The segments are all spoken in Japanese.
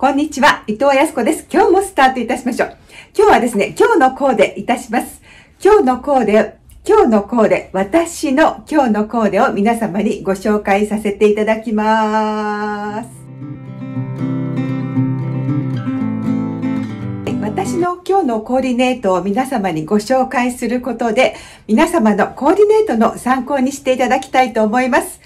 こんにちは、伊藤康子です。今日もスタートいたしましょう。今日はですね、今日のコーデいたします。今日のコーデ、今日のコーデ、私の今日のコーデを皆様にご紹介させていただきます。私の今日のコーディネートを皆様にご紹介することで、皆様のコーディネートの参考にしていただきたいと思います。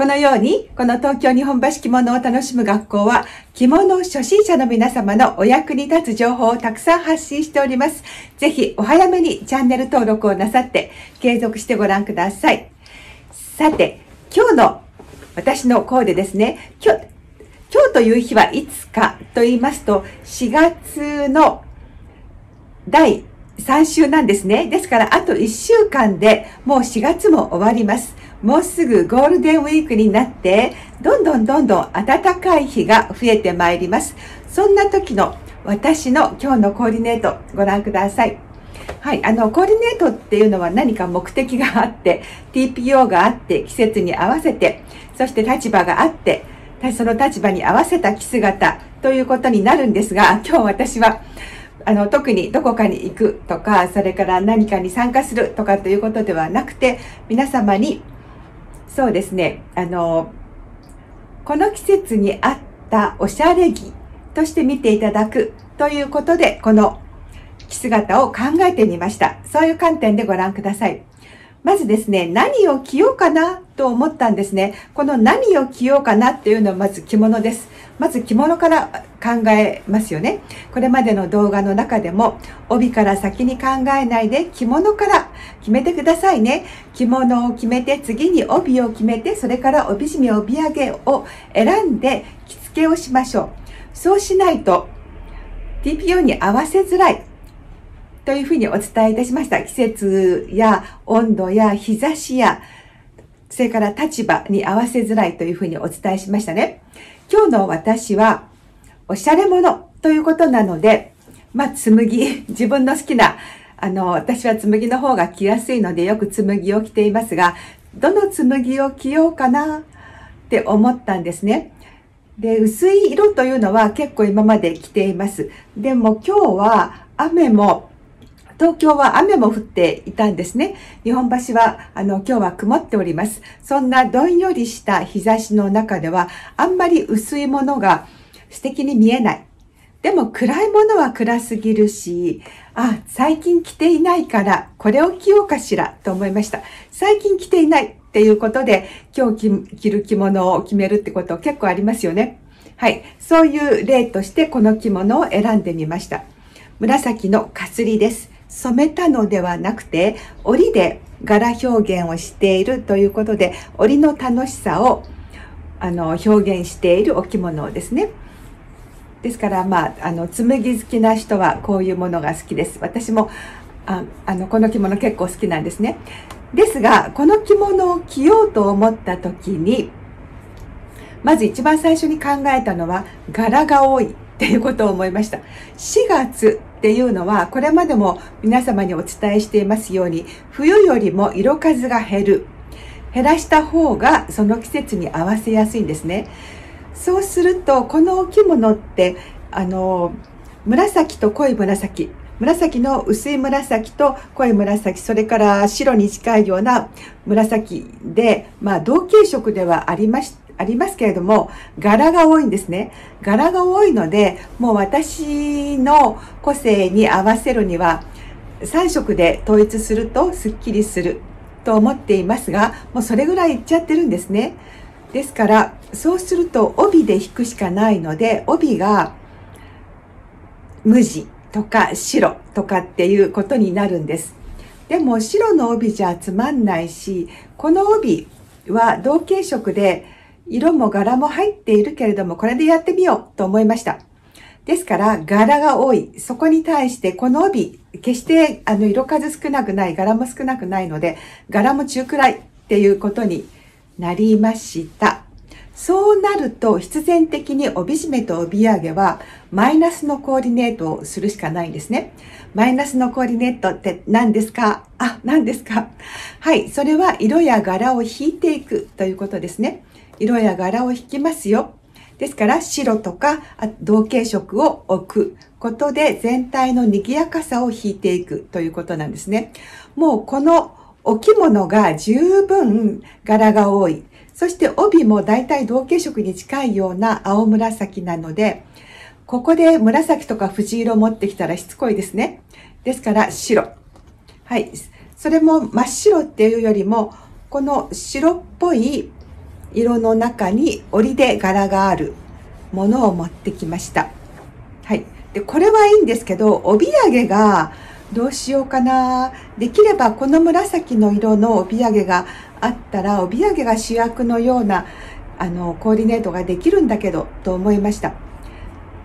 このように、この東京日本橋着物を楽しむ学校は、着物初心者の皆様のお役に立つ情報をたくさん発信しております。ぜひ、お早めにチャンネル登録をなさって、継続してご覧ください。さて、今日の私のコーデですね。今日、今日という日はいつかと言いますと、4月の第3週なんですね。ですから、あと1週間でもう4月も終わります。もうすぐゴールデンウィークになって、どんどんどんどん暖かい日が増えてまいります。そんな時の私の今日のコーディネートご覧ください。はい。あの、コーディネートっていうのは何か目的があって、TPO があって、季節に合わせて、そして立場があって、その立場に合わせた着姿ということになるんですが、今日私は、あの、特にどこかに行くとか、それから何かに参加するとかということではなくて、皆様にそうですね。あの、この季節に合ったおしゃれ着として見ていただくということで、この着姿を考えてみました。そういう観点でご覧ください。まずですね、何を着ようかなと思ったんですね。この何を着ようかなっていうのはまず着物です。まず着物から考えますよね。これまでの動画の中でも、帯から先に考えないで着物から決めてくださいね。着物を決めて、次に帯を決めて、それから帯締め、帯揚げを選んで着付けをしましょう。そうしないと、TPO に合わせづらい。というふうにお伝えいたしました。季節や温度や日差しや、それから立場に合わせづらいというふうにお伝えしましたね。今日の私は、おしゃれ者ということなので、まあ、紬、自分の好きな、あの、私は紬の方が着やすいのでよく紬を着ていますが、どの紬を着ようかなって思ったんですね。で、薄い色というのは結構今まで着ています。でも今日は雨も東京は雨も降っていたんですね。日本橋は、あの、今日は曇っております。そんなどんよりした日差しの中では、あんまり薄いものが素敵に見えない。でも暗いものは暗すぎるし、あ、最近着ていないから、これを着ようかしらと思いました。最近着ていないっていうことで、今日着る着物を決めるってこと結構ありますよね。はい。そういう例としてこの着物を選んでみました。紫のかすりです。染めたのではなくて、織で柄表現をしているということで、織の楽しさをあの表現しているお着物ですね。ですから、まあ、あの、紬好きな人はこういうものが好きです。私も、ああの、この着物結構好きなんですね。ですが、この着物を着ようと思った時に、まず一番最初に考えたのは、柄が多いっていうことを思いました。4月っていうのは、これまでも皆様にお伝えしていますように、冬よりも色数が減る。減らした方がその季節に合わせやすいんですね。そうすると、このお着物って、あの、紫と濃い紫、紫の薄い紫と濃い紫、それから白に近いような紫で、まあ同系色ではありましありますけれども、柄が多いんですね。柄が多いので、もう私の個性に合わせるには、3色で統一するとスッキリすると思っていますが、もうそれぐらいいっちゃってるんですね。ですから、そうすると帯で引くしかないので、帯が無地とか白とかっていうことになるんです。でも白の帯じゃつまんないし、この帯は同系色で色も柄も入っているけれども、これでやってみようと思いました。ですから、柄が多い。そこに対して、この帯、決して、あの、色数少なくない、柄も少なくないので、柄も中くらいっていうことになりました。そうなると、必然的に帯締めと帯揚げは、マイナスのコーディネートをするしかないんですね。マイナスのコーディネートって何ですか？あ、何ですか？はい、それは色や柄を引いていくということですね。色や柄を引きますよ。ですから白とか同系色を置くことで全体の賑やかさを引いていくということなんですね。もうこの置物が十分柄が多い。そして帯も大体同系色に近いような青紫なので、ここで紫とか藤色持ってきたらしつこいですね。ですから白。はい。それも真っ白っていうよりも、この白っぽい色の中に織りで柄があるものを持ってきました。はい。で、これはいいんですけど、帯揚げがどうしようかな。できればこの紫の色の帯揚げがあったら、帯揚げが主役のようなあのコーディネートができるんだけど、と思いました。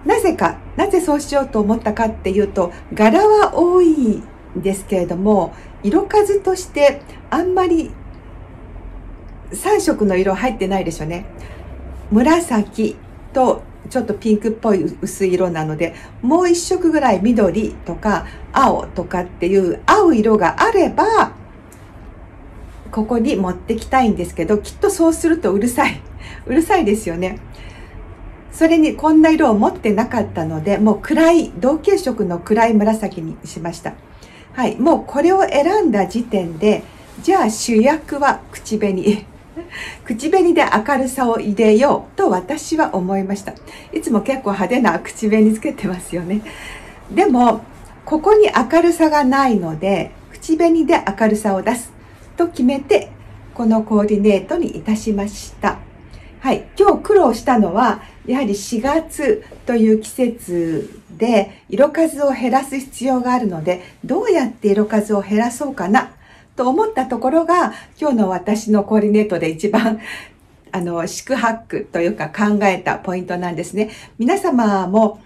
なぜか、なぜそうしようと思ったかっていうと、柄は多いんですけれども、色数としてあんまり3色の色入ってないでしょうね。紫とちょっとピンクっぽい薄い色なので、もう一色ぐらい緑とか青とかっていう合う色があれば、ここに持ってきたいんですけど、きっとそうするとうるさい。うるさいですよね。それにこんな色を持ってなかったので、もう暗い、同系色の暗い紫にしました。はい。もうこれを選んだ時点で、じゃあ主役は口紅。口紅で明るさを入れようと私は思いました。いつも結構派手な口紅つけてますよね。でも、ここに明るさがないので、口紅で明るさを出すと決めて、このコーディネートにいたしました。はい。今日苦労したのは、やはり4月という季節で色数を減らす必要があるので、どうやって色数を減らそうかなと思ったところが、今日の私のコーディネートで一番 あの、宿泊というか考えたポイントなんですね。皆様も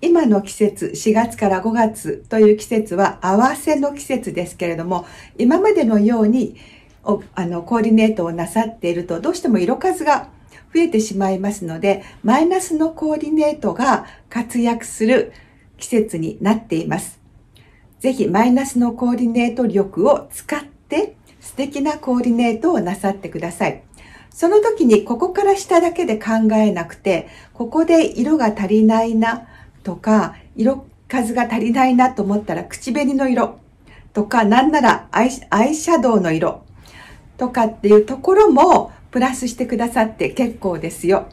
今の季節、4月から5月という季節は合わせの季節ですけれども、今までのようにあのコーディネートをなさっているとどうしても色数が増えてしまいますので、マイナスのコーディネートが活躍する季節になっています。ぜひマイナスのコーディネート力を使って素敵なコーディネートをなさってください。その時にここから下だけで考えなくて、ここで色が足りないなとか、色数が足りないなと思ったら口紅の色とか、なんならアイシャドウの色とかっていうところもプラスしてくださって結構ですよ。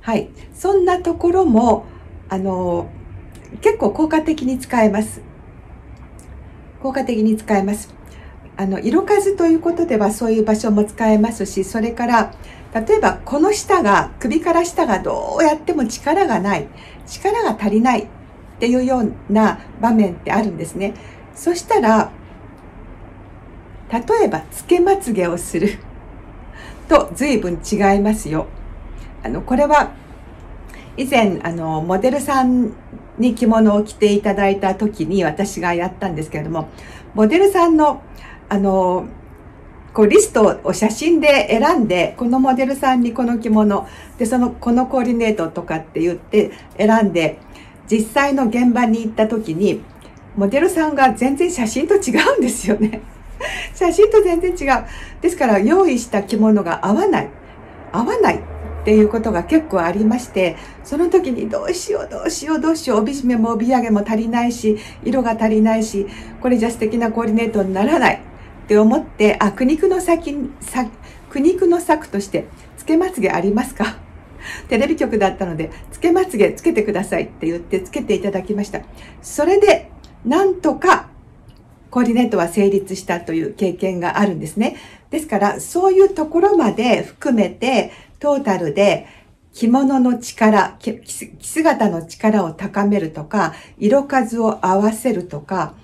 はい。そんなところも、あの、結構効果的に使えます。効果的に使えます。あの、色数ということではそういう場所も使えますし、それから、例えばこの下が、首から下がどうやっても力がない、力が足りないっていうような場面ってあるんですね。そしたら、例えば、つけまつげをする と随分違いますよ。あの、これは以前、あの、モデルさんに着物を着ていただいた時に私がやったんですけれども、モデルさんの、あの、こうリストを写真で選んで、このモデルさんにこの着物、で、その、このコーディネートとかって言って選んで、実際の現場に行った時に、モデルさんが全然写真と違うんですよね。写真と全然違う。ですから用意した着物が合わない。合わないっていうことが結構ありまして、その時にどうしようどうしようどうしよう、帯締めも帯揚げも足りないし、色が足りないし、これじゃ素敵なコーディネートにならないって思って、あ、苦肉の先、苦肉の策として、つけまつげありますか？テレビ局だったので、つけまつげつけてくださいって言ってつけていただきました。それで、なんとかコーディネートは成立したという経験があるんですね。ですから、そういうところまで含めて、トータルで着物の力、着姿の力を高めるとか、色数を合わせるとか、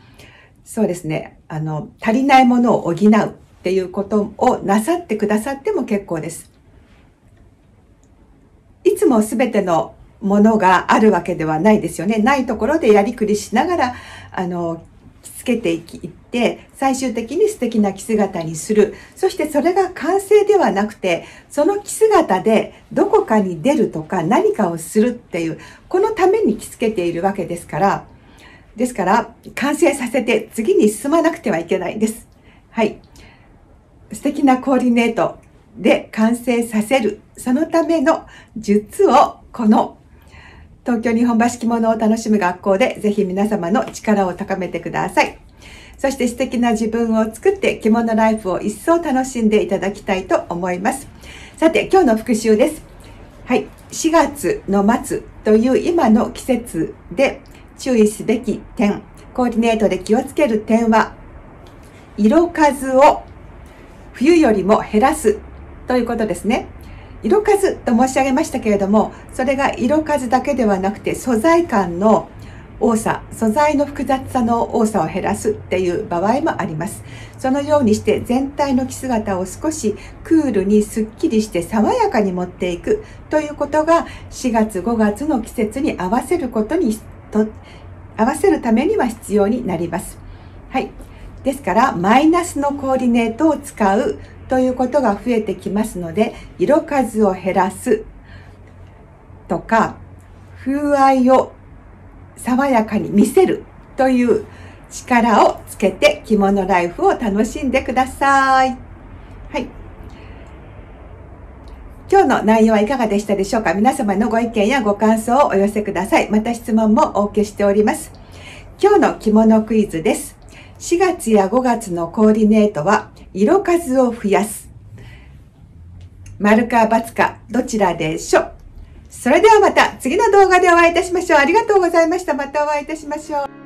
そうですね、あの、足りないものを補うっていうことをなさってくださっても結構です。いつもすべてのものがあるわけではないですよね。ないところでやりくりしながら、あの、けていって、最終的に素敵な着姿にする。そしてそれが完成ではなくて、その着姿でどこかに出るとか何かをするっていう、このために着付けているわけですから、ですから、完成させて次に進まなくてはいけないんです。はい。素敵なコーディネートで完成させる、そのための術をこの東京日本橋着物を楽しむ学校でぜひ皆様の力を高めてください。そして素敵な自分を作って着物ライフを一層楽しんでいただきたいと思います。さて、今日の復習です。はい。4月の末という今の季節で注意すべき点、コーディネートで気をつける点は、色数を冬よりも減らすということですね。色数と申し上げましたけれども、それが色数だけではなくて素材感の多さ、素材の複雑さの多さを減らすっていう場合もあります。そのようにして全体の着姿を少しクールにすっきりして爽やかに持っていくということが4月5月の季節に合わせることにと、合わせるためには必要になります。はい。ですから、マイナスのコーディネートを使うということが増えてきますので、色数を減らすとか、風合いを爽やかに見せるという力をつけて着物ライフを楽しんでください。はい。今日の内容はいかがでしたでしょうか？皆様のご意見やご感想をお寄せください。また質問もお受けしております。今日の着物クイズです。4月や5月のコーディネートは色数を増やす。丸か×かどちらでしょうそれではまた次の動画でお会いいたしましょう。ありがとうございました。またお会いいたしましょう。